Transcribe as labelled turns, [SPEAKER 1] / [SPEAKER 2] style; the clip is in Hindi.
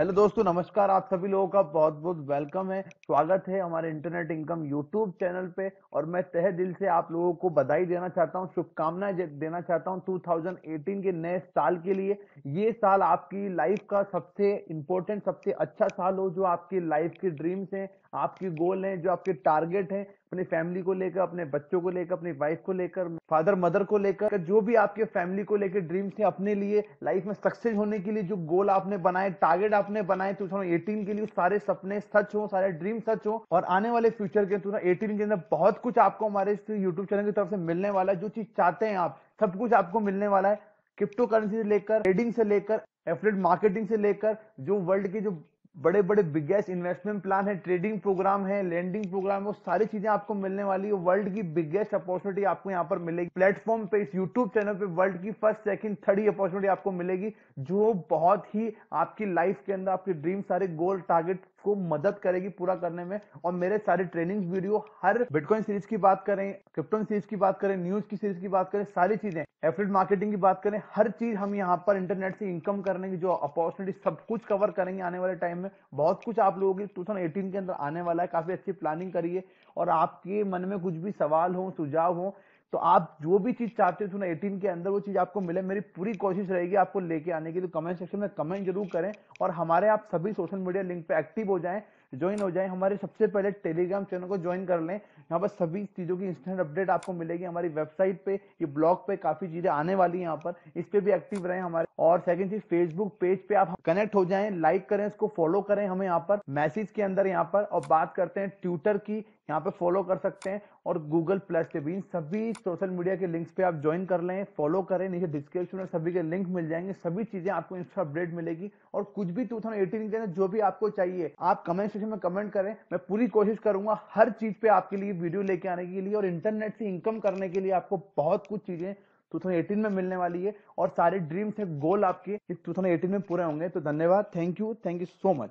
[SPEAKER 1] हेलो दोस्तों, नमस्कार आप सभी लोगों का बहुत बहुत वेलकम है। स्वागत है हमारे इंटरनेट इनकम यूट्यूब चैनल पे और मैं तहे दिल से आप लोगों को बधाई देना चाहता हूँ, शुभकामनाएँ देना चाहता हूँ 2018 के नए साल के लिए। ये साल आपकी लाइफ का सबसे इम्पोर्टेंट सबसे अच्छा साल हो, जो आपकी लाइफ के ड्रीम्स हैं, आपके गोल हैं, जो आपके टारगेट हैं। अपनी फैमिली को लेकर, अपने बच्चों को लेकर, अपनी वाइफ को लेकर फादर मदर को लेकर, जो भी आपके फैमिली को लेकर ड्रीम्स है अपने लिए लाइफ में सक्सेस होने के लिए जो गोल आपने बनाए टारगेट आपने बनाए टू थाउज़ेंड के लिए सारे सपने सच हो, सारे ड्रीम सच हो, और आने वाले फ्यूचर के टू एटीन के अंदर बहुत कुछ आपको हमारे यूट्यूब चैनल की तरफ़ से मिलने वाला है, जो चीज़ चाहते हैं आप, सब कुछ आपको मिलने वाला है क्रिप्टो करेंसी से लेकर ट्रेडिंग से लेकर एफलेट मार्केटिंग से लेकर, जो वर्ल्ड के जो बड़े बड़े बिगेस्ट इन्वेस्टमेंट प्लान है ट्रेडिंग प्रोग्राम है लैंडिंग प्रोग्राम है, वो सारी चीज़ें आपको मिलने वाली है। वर्ल्ड की बिगेस्ट अपॉर्चुनिटी आपको यहाँ पर मिलेगी। प्लेटफॉर्म पे, इस यूट्यूब चैनल पे वर्ल्ड की फ़र्स्ट सेकंड थर्ड अपॉर्चुनिटी आपको मिलेगी, जो बहुत ही आपकी लाइफ के अंदर आपके ड्रीम सारे गोल टारगेट को मदद करेगी पूरा करने में। और मेरे सारे ट्रेनिंग वीडियो हर बिटकॉइन सीरीज़ की बात करें क्रिप्टोन सीरीज़ की बात करें न्यूज़ की सीरीज़ की बात करें, सारी चीज़ें। एफलेट मार्केटिंग की बात करें, हर चीज़ हम यहाँ पर इंटरनेट से इनकम करने की, जो अपॉर्चुनिटी सब कुछ कवर करेंगे आने वाले टाइम में। बहुत कुछ आप लोगों की टू के अंदर आने वाला है, काफ़ी अच्छी प्लानिंग करिए। और आपके मन में कुछ भी सवाल हो, सुझाव हो तो आप जो भी चीज़ चाहते हो एटीन के अंदर, वो चीज़ आपको मिले। मेरी पूरी कोशिश रहेगी आपको लेके आने की। तो कमेंट सेक्शन में कमेंट ज़रूर करें। और हमारे आप सभी सोशल मीडिया लिंक पे एक्टिव हो जाएँ। ज्वाइन हो जाए। हमारे सबसे पहले टेलीग्राम चैनल को ज्वाइन कर लें। यहाँ पर सभी चीज़ों की इंस्टेंट अपडेट आपको मिलेगी। हमारी वेबसाइट पे, ये ब्लॉग पे काफ़ी चीज़ें आने वाली है यहाँ पर। इस पर भी एक्टिव रहे हमारे और सेकंड चीज़ फेसबुक पेज पे आप कनेक्ट हो जाएँ लाइक करें, इसको फॉलो करें हमें यहाँ पर मैसेज के अंदर यहाँ पर, और बात करते हैं ट्विटर की, यहाँ पे फॉलो कर सकते हैं, और गूगल प्लस पे भी सभी सोशल मीडिया के लिंक्स पे आप ज्वाइन कर लें फॉलो करें, नीचे डिस्क्रिप्शन में सभी के लिंक मिल जाएँगे, सभी चीज़ें आपको इंस्टा अपडेट मिलेगी, और कुछ भी 2018 के अंदर जो भी आपको चाहिए, आप कमेंट सेक्शन में कमेंट करें, मैं पूरी कोशिश करूँगा हर चीज़ पे आपके लिए वीडियो लेके आने के लिए, और इंटरनेट से इनकम करने के लिए आपको बहुत कुछ चीज़ें 2018 में मिलने वाली है और सारे ड्रीम्स है गोल आपके इस 2018 में पूरे होंगे। तो धन्यवाद thank you thank you so much